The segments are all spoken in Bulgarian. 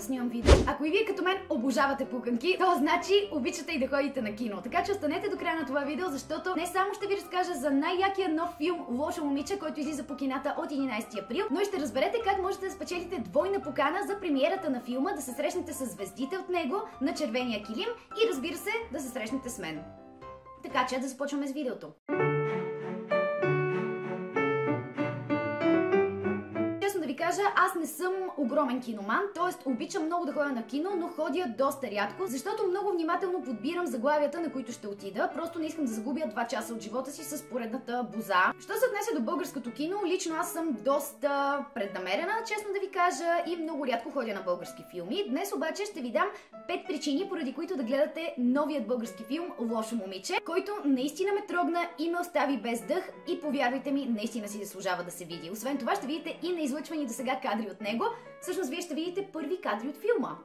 да снимам видео. Ако и вие като мен обожавате пуканки, то значи обичате и да ходите на кино. Така че останете до края на това видео, защото не само ще ви разкажа за най-якия нов филм Лошо момиче, който излиза по кината от 11 април, но и ще разберете как можете да спечелите двойна покана за премиерата на филма, да се срещнете с звездите от него на червения килим и разбира се да се срещнете с мен. Така че да започваме с видеото. Кажа, аз не съм огромен киноман, т.е. обичам много да ходя на кино, но ходя доста рядко, защото много внимателно подбирам заглавията, на които ще отида. Просто не искам да загубя 2 часа от живота си с поредната боза. Що се отнесе до българското кино, лично аз съм доста преднамерена, честно да ви кажа, и много рядко ходя на български филми. Днес обаче ще ви дам 5 причини, поради които да гледате новият български филм Лошо момиче, който наистина ме трогна и ме остави без дъх и повярвайте ми, наистина си заслужава да се види. Освен това ще видите и на излъчвани до сега кадри от него. Всъщност вие ще видите първи кадри от филма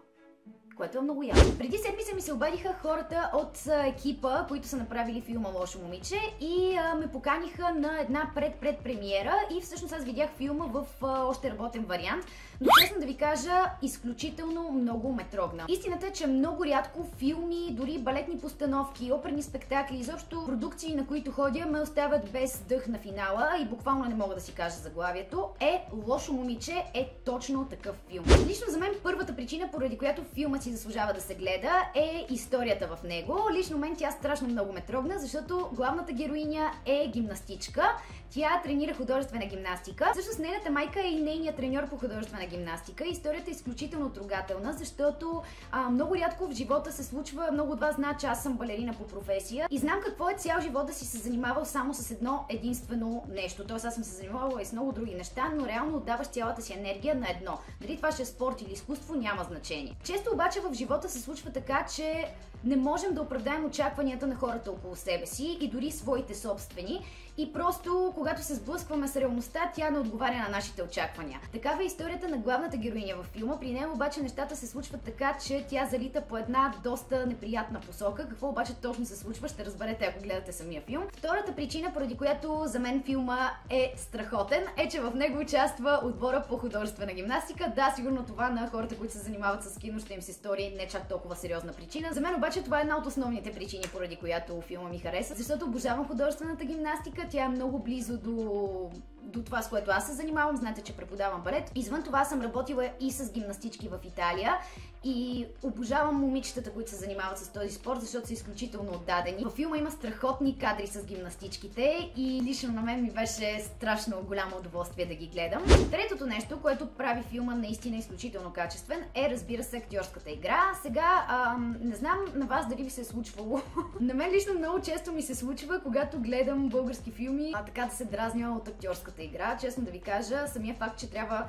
което е много ясно. Преди седмица ми се обадиха хората от екипа, които са направили филма Лошо момиче и ме поканиха на една пред-пред-премиера и всъщност аз видях филма в още работен вариант. Но честно да ви кажа, изключително много ме трогна. Истината е, че много рядко филми, дори балетни постановки, оперни спектакли, изобщо продукции, на които ходя, ме оставят без дъх на финала и буквално не мога да си кажа заглавието. Е, Лошо момиче е точно такъв филм. Лично за мен първата причина, поради която филмът си заслужава да се гледа, е историята в него. Лично мен тя страшно много ме трогна, защото главната героиня е гимнастичка. Тя тренира художествена гимнастика. Всъщност нейната майка е и нейният треньор по художествена гимнастика. Историята е изключително трогателна, защото а, много рядко в живота се случва, много от вас знаят, че аз съм балерина по професия и знам какво е цял живот да си се занимавал само с едно единствено нещо. Тоест аз съм се занимавала и с много други неща, но реално отдаваш цялата си енергия на едно. Дали това ще е спорт или изкуство, няма значение. Често обаче в живота се случва така, че не можем да оправдаем очакванията на хората около себе си и дори своите собствени. И просто, когато се сблъскваме с реалността, тя не отговаря на нашите очаквания. Такава е историята на главната героиня в филма. При нея обаче нещата се случват така, че тя залита по една доста неприятна посока. Какво обаче точно се случва, ще разберете, ако гледате самия филм. Втората причина, поради която за мен филма е страхотен, е, че в него участва отбора по художествена гимнастика. Да, сигурно това на хората, които се занимават с кино, ще им се стори не чак толкова сериозна причина. За мен обаче това е една от основните причини, поради която филма ми хареса, защото обожавам художествената гимнастика тя е много близо до, до това, с което аз се занимавам. Знаете, че преподавам балет. Извън това съм работила и с гимнастички в Италия и обожавам момичетата, които се занимават с този спорт, защото са изключително отдадени. Във филма има страхотни кадри с гимнастичките и лично на мен ми беше страшно голямо удоволствие да ги гледам. Третото нещо, което прави филма наистина изключително качествен, е разбира се актьорската игра. Сега, ам, не знам на вас дали ви се е случвало. на мен лично много често ми се случва, когато гледам български филми, а, така да се дразня от актьорската игра. Честно да ви кажа, самия факт, че трябва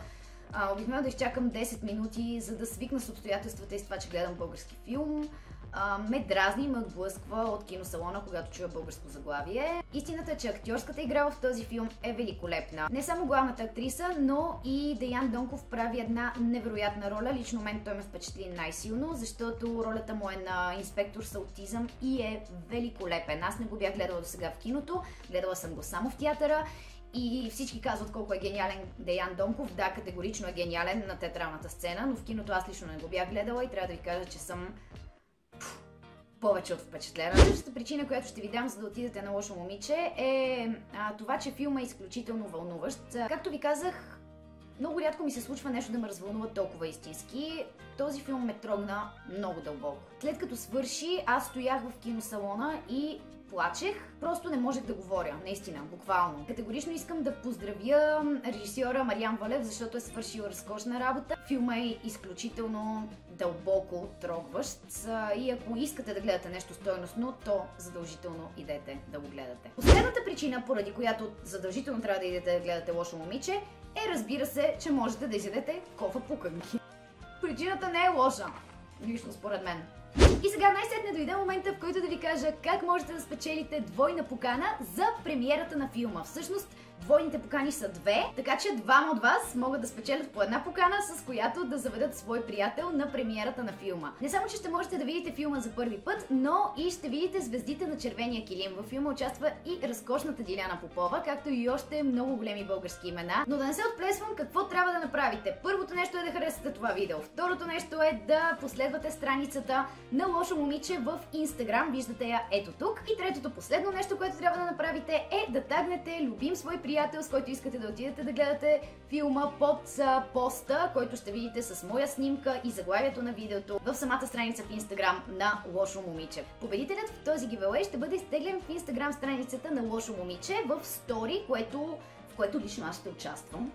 обикновено да изчакам 10 минути, за да свикна с обстоятелствата и с това, че гледам български филм. А, ме дразни и ме отблъсква от киносалона, когато чуя българско заглавие. Истината е, че актьорската игра в този филм е великолепна. Не само главната актриса, но и Деян Донков прави една невероятна роля. Лично мен той ме впечатли най-силно, защото ролята му е на инспектор с аутизъм и е великолепен. Аз не го бях гледала до сега в киното, гледала съм го само в театъра и всички казват колко е гениален Деян Донков. Да, категорично е гениален на театралната сцена, но в киното аз лично не го бях гледала и трябва да ви кажа, че съм повече от впечатлена. Същата причина, която ще ви дам, за да отидете на лошо момиче, е а, това, че филма е изключително вълнуващ. Както ви казах, много рядко ми се случва нещо да ме развълнува толкова истински. Този филм ме трогна много дълбоко. След като свърши, аз стоях в киносалона и плачех, просто не можех да говоря, наистина, буквално. Категорично искам да поздравя режисьора Мариан Валев, защото е свършил разкошна работа. Филма е изключително дълбоко трогващ и ако искате да гледате нещо стойностно, то задължително идете да го гледате. Последната причина, поради която задължително трябва да идете да гледате лошо момиче, е разбира се, че можете да изядете кофа пуканки. Причината не е лоша, лично според мен. И сега най-сетне дойде момента, в който да ви кажа как можете да спечелите двойна покана за премиерата на филма. Всъщност, Двойните покани са две, така че двама от вас могат да спечелят по една покана, с която да заведат свой приятел на премиерата на филма. Не само, че ще можете да видите филма за първи път, но и ще видите звездите на червения килим. В филма участва и разкошната Диляна Попова, както и още много големи български имена. Но да не се отплесвам, какво трябва да направите? Първото нещо е да харесате това видео. Второто нещо е да последвате страницата на Лошо момиче в Instagram. Виждате я ето тук. И третото последно нещо, което трябва да направите е да тагнете любим свой приятел, с който искате да отидете да гледате филма под поста, който ще видите с моя снимка и заглавието на видеото в самата страница в Instagram на Лошо момиче. Победителят в този giveaway ще бъде изтеглен в Instagram страницата на Лошо момиче в стори, което, в което лично аз ще участвам.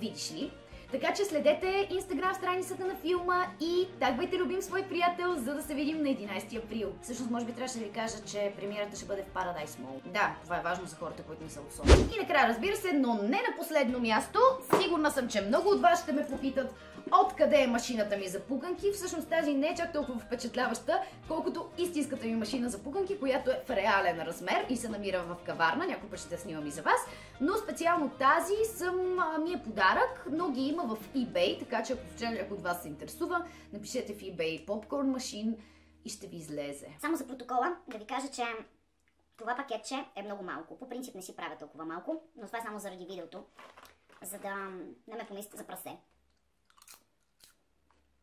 Видиш ли? Така че следете инстаграм страницата на филма и тагвайте любим свой приятел, за да се видим на 11 април. Всъщност, може би трябваше да ви кажа, че премиерата ще бъде в Paradise Mall. Да, това е важно за хората, които не са от И накрая, разбира се, но не на последно място, сигурна съм, че много от вас ще ме попитат откъде е машината ми за пуканки. Всъщност тази не е чак толкова впечатляваща, колкото истинската ми машина за пуканки, която е в реален размер и се намира в каварна. Някой път ще снимам и за вас. Но специално тази съм, а, ми е подарък, но ги има в eBay, така че ако някой от вас се интересува, напишете в eBay попкорн машин и ще ви излезе. Само за протокола да ви кажа, че това пакетче е много малко. По принцип не си правя толкова малко, но това е само заради видеото, за да не ме помислите за прасе.